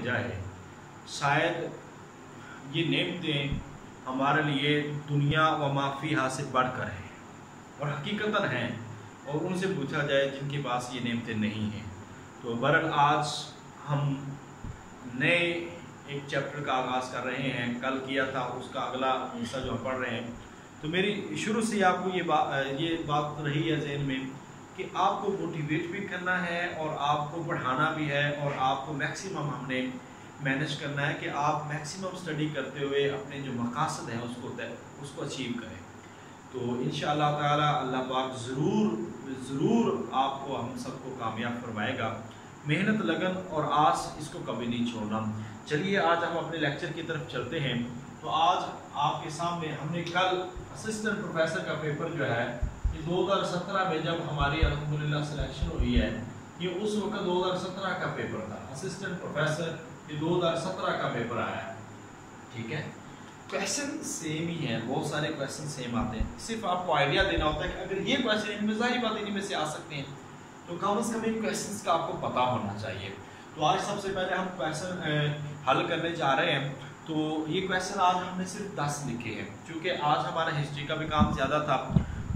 जाए। शायद ये नेमतें हमारे लिए दुनिया व माफ़ी से बढ़कर हैं और हकीकता हैं और उनसे पूछा जाए जिनके पास ये नेमतें नहीं हैं। तो बरल आज हम नए एक चैप्टर का आगाज़ कर रहे हैं। कल किया था, उसका अगला हिस्सा जो हम पढ़ रहे हैं। तो मेरी शुरू से आपको ये बात ये बात रही है जहन में कि आपको मोटिवेट भी करना है और आपको पढ़ाना भी है और आपको मैक्सिमम हमने मैनेज करना है कि आप मैक्सिमम स्टडी करते हुए अपने जो मकासद हैं उसको उसको अचीव करें। तो इन ताला अल्लाह पाक ज़रूर ज़रूर आपको हम सबको कामयाब करवाएगा मेहनत, लगन और आस इसको कभी नहीं छोड़ना। चलिए, आज हम अपने लेक्चर की तरफ़ चलते हैं। तो आज आपके सामने हमने कल असिस्टेंट प्रोफेसर का पेपर जो है ये 2017 में जब हमारी अलहमदिल्ला सिलेक्शन हुई है ये उस वक्त 2017 का पेपर था। असिस्टेंट प्रोफेसर ये 2017 का पेपर आया। है ठीक है? क्वेश्चन सेम ही है, बहुत सारे क्वेश्चन सेम आते हैं। सिर्फ़ आपको आइडिया देना होता है कि अगर ये क्वेश्चन इनमें ज़ाहिर बात इन्हीं में से आ सकते हैं। तो कम अज कम इन क्वेश्चन का आपको पता होना चाहिए। तो आज सबसे पहले हम क्वेश्चन हल करने जा रहे हैं। तो ये क्वेश्चन आज हमने सिर्फ़ दस लिखे हैं, क्योंकि आज हमारा हिस्ट्री का भी काम ज़्यादा था।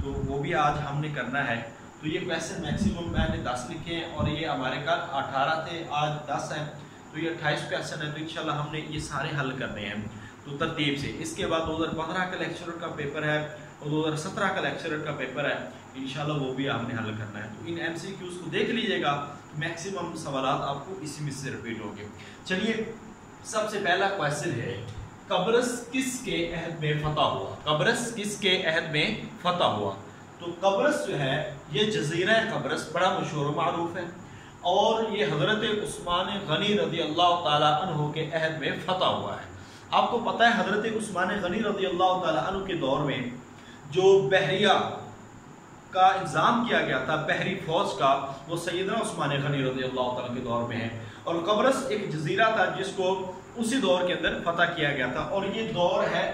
तो वो भी आज हमने करना है। तो ये क्वेश्चन मैक्सिमम मैंने दस लिखे हैं और ये हमारे कल अठारह थे, आज दस हैं। तो ये अट्ठाईस क्वेश्चन है तो इंशाल्लाह हमने ये सारे हल करने हैं। तो तरतीब से, इसके बाद 2015 का लेक्चर का पेपर है और 2017 का लेक्चर का पेपर है। इंशाल्लाह वो भी आपने हल करना है। तो इन एम को देख लीजिएगा मैक्सिमम सवाल आपको इसी में से रिपीट होंगे। चलिए, सबसे पहला क्वेश्चन है कब्रस किसके अहद में फतह हुआ? कब्रस किसके अहद में फतह हुआ? तो कब्रस जो है, ये जजीरा कब्रस बड़ा मशहूर मरूफ है। और ये हज़रत उस्मान गनी रदी अल्लाह तु के अहद में फतह हुआ है। आपको पता है, हज़रत उस्मान गनी रदी अल्लाह तु के दौर में जो बहरिया का इंतज़ाम किया गया था, बहरी फौज का, वो सैदना उस्मान गनी रदी अल्लाह के दौर में है। और कब्रस एक जजीरा था जिसको उसी दौर के अंदर फतह किया गया था। और ये दौर है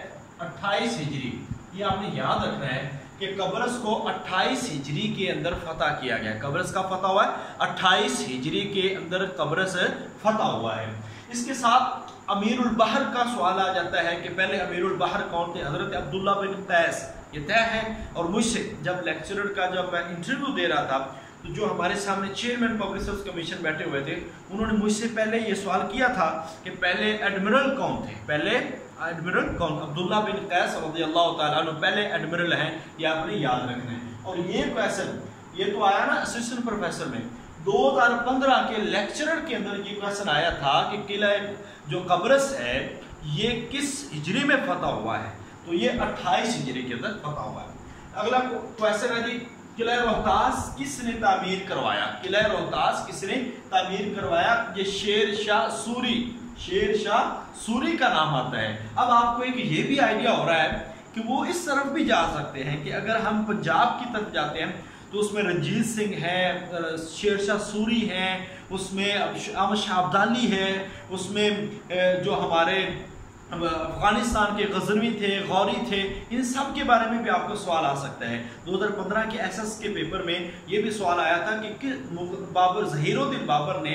अट्ठाईस हिजरी। ये आपने याद रखना है कि कब्रस को 28 हिजरी के अंदर फतह किया गया। कब्रस का फतह हुआ है। 28 हिजरी के अंदर कब्रस फतह हुआ है। इसके साथ अमीरुल बहर का सवाल आ जाता है कि पहले अमीरुल बहर कौन थे? हज़रत अब्दुल्ला बिन तैस ये तय है। और मुझसे जब लेक्चरर का जब मैं इंटरव्यू दे रहा था तो जो हमारे सामने चेयरमैन पब्लिक सर्विस कमीशन बैठे हुए थे, उन्होंने मुझसे पहले ये सवाल किया था कि पहले एडमिरल कौन थे? पहले एडमिरल कौन? अब्दुल्ला बिन कैस अल्लाह पहले एडमिरल हैं, ये आपने याद रखना है। और ये क्वेश्चन ये तो आया ना असिस्टेंट प्रोफेसर में। 2015 के लेक्चरर के अंदर ये क्वेश्चन आया था कि किला जो कब्रस है, ये किस हिजरी में फतह हुआ है? तो ये 28 हिजरी के अंदर फतह हुआ है। अगला क्वेश्चन है जी किला रोहतास किसने तामीर करवाया? किला रोहतास किसने तामीर करवाया? ये शेर शाह सूरी। शेर शाह सूरी का नाम आता है। अब आपको एक ये भी आइडिया हो रहा है कि वो इस तरफ़ भी जा सकते हैं कि अगर हम पंजाब की तरफ़ जाते हैं तो उसमें रंजीत सिंह है शेरशाह सूरी हैं, उसमें अहमद शाहब्दाली है, उसमें जो हमारे अफ़गानिस्तान के गजनवी थे, गौरी थे, इन सब के बारे में भी आपको सवाल आ सकता है। 2015 के एसएस के पेपर में ये भी सवाल आया था कि बाबर, जहीरुद्दीन बाबर ने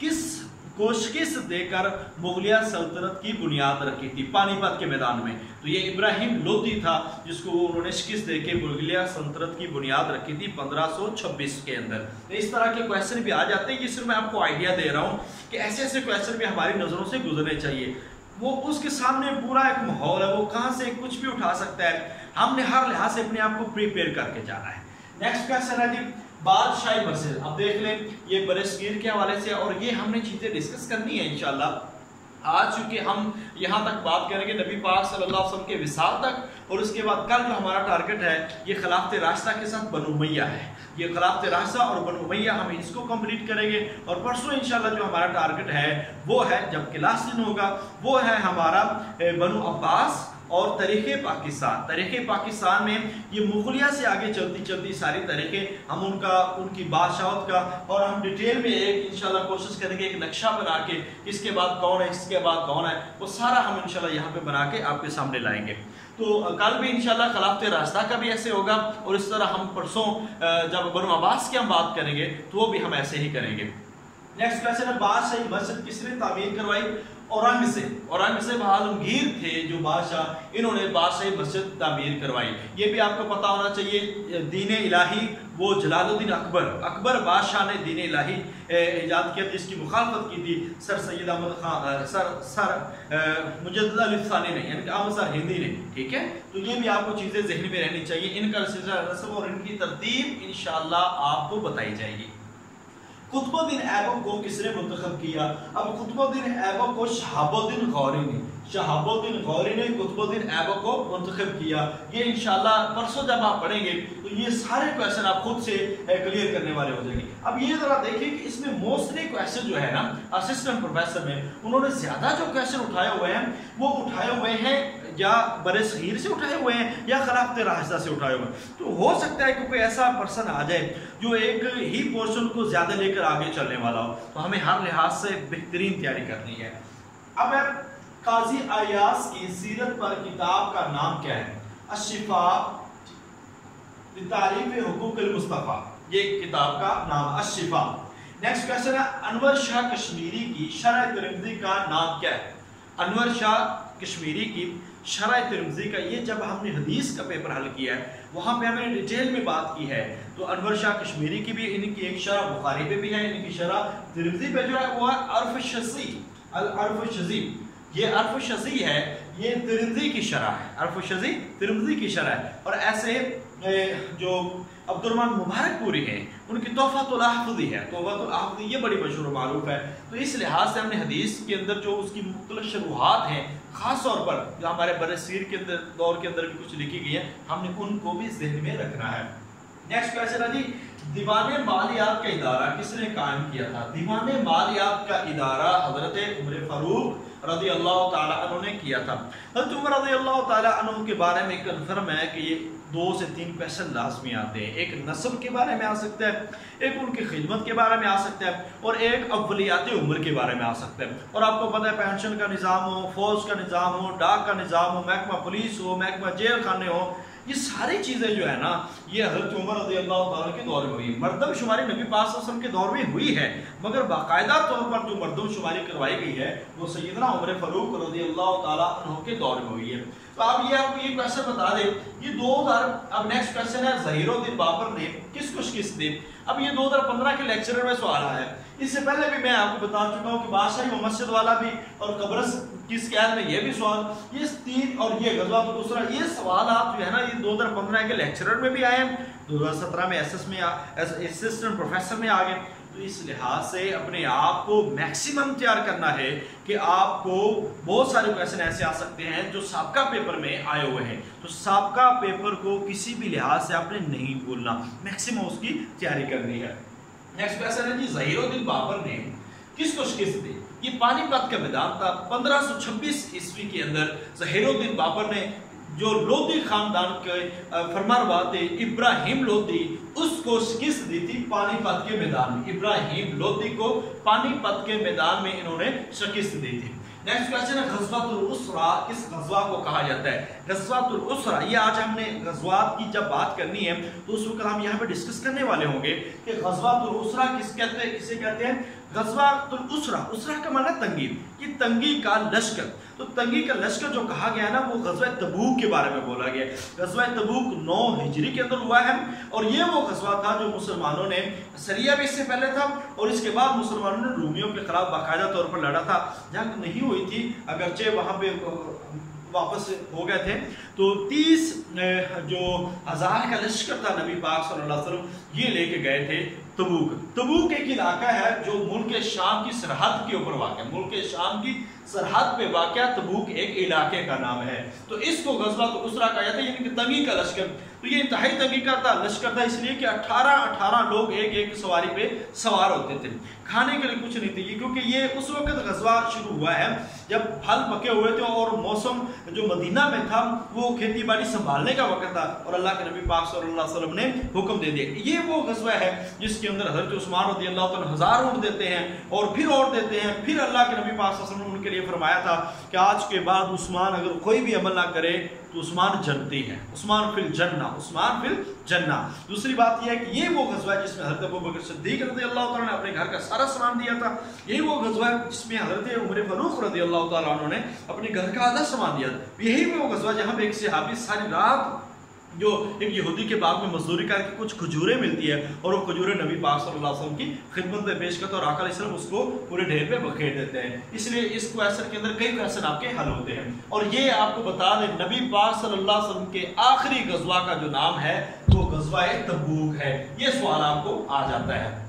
किस को शिकस्त देकर मुगलिया सल्तनत की बुनियाद रखी थी पानीपत के मैदान में? तो ये इब्राहिम लोधी था, जिसको वो उन्होंने शिकस्त देकर मुगलिया सल्तनत की बुनियाद रखी थी 1526 के अंदर। तो इस तरह के क्वेश्चन भी आ जाते हैं, ये सिर्फ़ मैं आपको आइडिया दे रहा हूँ कि ऐसे ऐसे क्वेश्चन भी हमारी नज़रों से गुजरने चाहिए। वो उसके सामने पूरा एक माहौल है, वो कहाँ से कुछ भी उठा सकता है। हमने हर लिहाज से अपने आप को प्रिपेयर करके जाना है। नेक्स्ट क्वेश्चन है जी, बादशाही मस्जिद अब देख लें, ये बरसगीर के हवाले से और ये हमने चीज़ें डिस्कस करनी है, इंशाल्लाह। आज चूँकि हम यहाँ तक बात करेंगे, नबी पाक सल्लल्लाहु अलैहि वसल्लम के विसाल तक, और उसके बाद कल जो हमारा टारगेट है, ये खिलाफत रास्ता के साथ बनुमैया है। ये खिलाफत रासा और बनो मैया हम इसको कंप्लीट करेंगे। और परसों इंशाल्लाह जो हमारा टारगेट है, वो है जब क्लास दिन होगा, वो है हमारा बनो अब्बास और तरीके पाकिस्तान। तरीके पाकिस्तान में ये मुगलिया से आगे चलती चलती सारी तरीके हम उनका, उनकी बादशाहत का और हम डिटेल में एक इंशाल्लाह कोशिश करेंगे एक नक्शा बना के इसके बाद कौन है इसके बाद कौन है, वो सारा हम इंशाल्लाह यहाँ पे बना के आपके सामने लाएँगे। तो कल भी इंशाल्लाह खिलाफत रास्ता का भी ऐसे होगा और इस तरह हम परसों जब बनो आबास की हम बात करेंगे तो वो भी हम ऐसे ही करेंगे। नेक्स्ट क्वेश्चन है बादशाही मस्जिद किसने तामीर करवाई? औरंगज़ेब औरंगज़ेब आलमगीर थे जो बादशाह, इन्होंने बादशाही मस्जिद तामीर करवाई। ये भी आपको पता होना चाहिए दीन इलाही, वो जलालुद्दीन अकबर अकबर बादशाह ने दीन इलाही ईजाद किया था, इसकी मुखालफत की थी, sir Syed Ahmed Khan sir sir Mujdani ने, यानी अहमद सर हिंदी ने, ठीक है? तो ये भी आपको चीज़ें जहन में रहनी चाहिए, इनका सिलसिला रस्म और इनकी तरतीब इन आपको बताई जाएगी। कुतुबुद्दीन ऐबक को किसने मुंतब किया? अब कुतुबुद्दीन ऐबक को शहाबुद्दीन गौरी ने शहाबुद्दीन गौरी ने कुतुबुद्दीन ऐबक को मुंतखब किया। ये इंशाल्लाह परसों जब आप पढ़ेंगे तो ये सारे क्वेश्चन आप खुद से क्लियर करने वाले हो जाएँगे। अब ये जरा देखिए कि इसमें मोस्टली क्वेश्चन जो है ना असिस्टेंट प्रोफेसर में, उन्होंने ज़्यादा जो क्वेश्चन उठाए हुए हैं, वो उठाए हुए हैं या बड़े सहीर से उठाए हुए हैं, या खराब रास्ता से उठाए हुए हैं। तो हो सकता है कि कोई ऐसा पर्सन आ जाए, जो एक ही पोर्शन को ज़्यादा लेकर आगे चलने वाला हो। तो हमें हर लिहाज से बेहतरीन तैयारी करनी है। अब काजी अयास की सीरत पर किताब का नाम क्या है? अशिफा तारीफ़ हुकूक मुस्तफ़ा। ये किताब का नाम अशिफा। नेक्स्ट क्वेश्चन है, अनवर शाह कश्मीरी की शरह का नाम क्या है? अनवर शाह कश्मीरी की शरा तिरमजी का, ये जब हमने हदीस का पेपर हल किया है, वहाँ पे हमने डिटेल में बात की है तो अनवर शाह कश्मीरी की भी इनकी एक शरा बुखारी पे भी है, इनकी शरा तिरमजी पे जो है, वो है अर्फ शसी अल अर्फ शजी ये अर्फ शजी है, ये तिरमजी की शरा है, अर्फ शजी तिरमजी की शरा है। और ऐसे जो अब्दुलरमान मुबारकपुरी हैं, उनकी तोहफ़ातुलहफ़ी है। तोहफ़ातुलहफ़ी ये बड़ी मशहूर मारूफ है। तो इस लिहाज से हमने हदीस के अंदर जो उसकी मुख्तल शुरुआत हैं, ख़ास तौर पर जो हमारे बर सर के अंदर, दौर के अंदर भी कुछ लिखी गई है, हमने उनको भी जहन में रखना है। नेक्स्ट क्वेश्चन है जी। दीवान मालियात का इदारा किसने कायम किया था? दीवान मालियात का इदारा हज़रत उमर फारूक रज़ी अल्लाह तु ने किया था। हज़रत उमर रज़ी अल्लाह तु के बारे में कन्फर्म है कि ये दो से तीन क्वेश्चन लाजमी आते हैं। एक नस्ल के बारे में आ सकता है, एक उनकी खिदमत के बारे में आ सकता है और एक अवलियात उम्र के बारे में आ सकता है। और आपको पता है पेंशन का निज़ाम हो, फौज का निज़ाम हो, डाक का निज़ाम हो, महकमा पुलिस हो, महकमा जेल खाने हो, ये सारी चीज़ें जो है ना, ये हज़रत उमर रज़ी अल्लाह दौर में हुई। मरदम शुमारी नबी पास के दौर में हुई है, मगर बाकायदा तौर पर जो मरदम शुमारी करवाई गई है, वो सैदना उमर फ़रूक रज़ी अल्लाह के दौर में हुई है। तो आप ये आपको ये क्वेश्चन बता दें, ये 2000 अब नेक्स्ट क्वेश्चन है, जहीरुद्दीन बाबर ने किसको शिकस्त दी अब ये 2015 के लेक्चर में सवाल आया है। इससे पहले भी मैं आपको बता चुका हूँ कि बादशाही मस्जिद वाला भी और कब्रस किस कैद में ये भी सवाल, ये तीन और ये गजवा तो दूसरा, ये सवाल आप जो है ना, ये 2015 के लेक्चरर में भी आए हैं। 2017 में एसएस में असिस्टेंट प्रोफेसर में आ गए तो इस लिहाज से अपने आप को मैक्सिमम तैयार करना है कि आपको बहुत सारे क्वेश्चन ऐसे आ सकते हैं जो सबका पेपर में आए हुए हैं। तो सबका पेपर को किसी भी लिहाज से आपने नहीं भूलना। मैक्सिमम उसकी तैयारी करनी है। नेक्स्ट क्वेश्चन है जी, जहीरुद्दीन बाबर ने किसको शिकस्त दी ये पानीपत का मैदान था? 1526 ईस्वी के अंदर जहीरुद्दीन बाबर ने जो लोधी खानदान के फरमारवा थे इब्राहिम लोधी उसको शिकस्त दी थी पानीपत के मैदान में, इब्राहिम लोधी को पानीपत के मैदान में इन्होंने शिकस्त दी थी। नेक्स्ट क्वेश्चन है, गजवातुल उसरा, किस गजवा को कहा जाता है? गजवातुल उसरा, ये आज हमने गजवात की जब बात करनी है तो उस वक्त हम यहाँ पे डिस्कस करने वाले होंगे कि गजवातुल उसरा किस कहते हैं, किसे कहते हैं? गजवातुल उसरा उसरा का माना तंगी ये तंगी का लश्कर। तो तंगी का लश्कर जो कहा गया है ना, वो गजवा तबूक के बारे में बोला गया गजवा तबूक नौ हिजरी के अंदर हुआ है और ये वो गजवा था जो मुसलमानों ने सरिया भी इससे पहले था और इसके बाद मुसलमानों ने रूमियों के खिलाफ बाकायदा तौर पर लड़ा था। जंग नहीं हुई थी, अगरचे वहाँ पे वापस हो गए थे। तो तीस जो हज़ार का लश्कर था नबी पाक सल्लल्लाहु अलैहि वसल्लम, ये लेके गए थे। तबूक। तबूक एक इलाका है जो मुल्क शाम की सरहद के ऊपर वाक़ है। मुल्क शाम की सरहद पे वाक़ तबूक एक इलाके का नाम है। तो इसको गजबा तो उसरा कहा जाता है, यानी कि तंगी का लश्कर। तो ये इंतहाई तंगी करता, लश्कर था इसलिए कि 18 18 लोग एक एक सवारी पे सवार होते थे। खाने के लिए कुछ नहीं थी, क्योंकि ये उस वक्त गजवा शुरू हुआ है, जब फल पके हुए थे और मौसम जो मदीना में था, वो खेती बाड़ी संभालने का वक्त था और अल्लाह के नबी पाक वसल्लम ने हुक्म दे दिया। ये वो गजवा है जिसके अंदर हज़रत उस्मान रदी अल्लाह हज़ार ऊँट देते हैं और फिर और देते हैं। फिर अल्लाह के नबी पाक ने उनके लिए फरमाया था कि आज के बाद उस्मान अगर कोई भी अमल ना करे तो उस्मान जनते हैं। उस्मान फिल जन्ना, उस्मान फिल जन्ना। दूसरी बात यह है कि ये वो गजवा है जिसमें हज़रत अबू बकर सिद्दीक रज़ी अल्लाह ने अपने घर का सारा सामान दिया था। यही वो गजवा है जिसमें हज़रत उमर फरूख रज़ी अल्लाह ने अपने घर का आधा सामान दिया था। यही वो गजवा जहाँ पे एक सहाबी सारी रात जो एक यहूदी के बाग में मजदूरी करके कुछ खजूरें मिलती है और वो खजूरें नबी पाक सल्लल्लाहु अलैहि वसल्लम की खिदमत में पेश करते और आका इसलम उसको पूरे ढेर पे बखेर देते हैं। इसलिए इस क्वेश्चन के अंदर कई क्वेश्चन आपके हल होते हैं। और ये आपको बता दें, नबी पाक सल्लल्लाहु अलैहि वसल्लम के आखिरी गजवा का जो नाम है, वो गजवा तबूक है। ये सवाल आपको आ जाता है।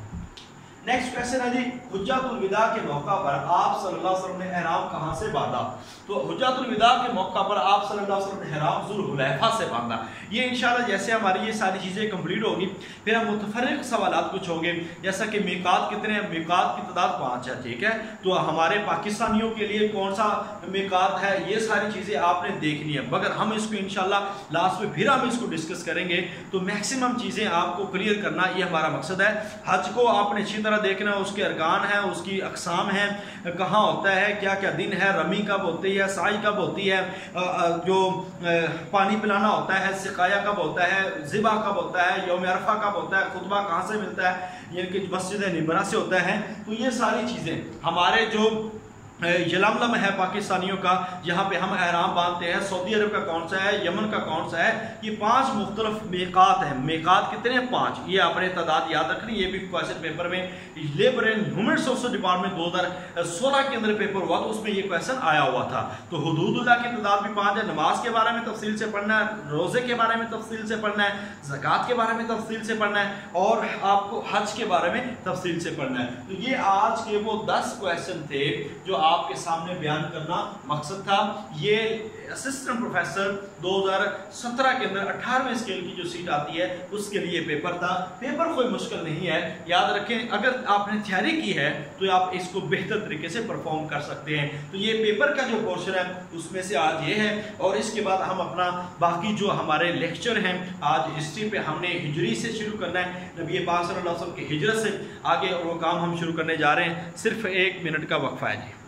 नेक्स्ट क्वेश्चन है जी, हुज्जतुल विदा के मौका पर आप सल्लल्लाहु अलैहि वसल्लम ने ihram कहाँ से बांधा? तो हुज्जतुल विदा के मौका पर आप सल्लल्लाहु अलैहि वसल्लम ने ihram जुलहुलैफा से बांधा। ये इंशाल्लाह जैसे हमारी ये सारी चीज़ें कंप्लीट होगी, फिर हम मुतफरक सवालात कुछ होंगे, जैसा कि मिकात कितने मिकात की तादाद पाँच है, ठीक है? तो हमारे पाकिस्तानियों के लिए कौन सा मिकात है? ये सारी चीज़ें आपने देखनी है। मगर हम इसको इंशाल्लाह लास्ट में फिर हम इसको डिस्कस करेंगे। तो मैक्सिमम चीज़ें आपको क्लियर करना, ये हमारा मकसद है। हज को आपने अच्छी तरह तरह देखना उसके अरकान है, उसकी अकसाम है। कहाँ होता है क्या क्या दिन है, रमी कब होती है, साई कब होती है जो पानी पिलाना होता है सिकाया कब होता है, ज़िबा कब होता है, योम अरफा कब होता है, खुतबा कहाँ से मिलता है, यानी कि मस्जिद निबरा से होता है। तो ये सारी चीज़ें, हमारे जो यलमलम है पाकिस्तानियों का, यहाँ पे हम एहराम बांधते हैं, सऊदी अरब का कौन सा है, यमन का कौन सा है, ये पाँच मुख्तलफ मेकात हैं। मेकात कितने हैं? पाँच। ये आपने तादाद याद रखनी, ये भी क्वेश्चन पेपर में labour and human source department दो हज़ार सोलह के अंदर पेपर हुआ तो उसमें ये क्वेश्चन आया हुआ था। तो हदूदुल्ला की तादाद भी पाँच है, नमाज़ के बारे में तफसील से पढ़ना है, रोज़े के बारे में तफसील से पढ़ना है, जक़ात के बारे में तफसील से पढ़ना है और आपको हज के बारे में तफसील से पढ़ना है। तो ये आज के वो दस क्वेश्चन थे, जो आपके सामने बयान करना मकसद था। ये असिस्टेंट प्रोफेसर 2017 के अंदर 18वें स्केल की जो सीट आती है, उसके लिए पेपर था। पेपर कोई मुश्किल नहीं है। याद रखें, अगर आपने तैयारी की है तो आप इसको बेहतर तरीके से परफॉर्म कर सकते हैं। तो ये पेपर का जो पोर्शन है, उसमें से आज ये है। और इसके बाद हम अपना बाकी जो हमारे लेक्चर हैं, आज हिस्ट्री पे हमने हिजरी से शुरू करना है। नबी पाक सल्लल्लाहु अलैहि वसल्लम की हिजरत से आगे वो काम हम शुरू करने जा रहे हैं। सिर्फ़ एक मिनट का वक्फा है जी।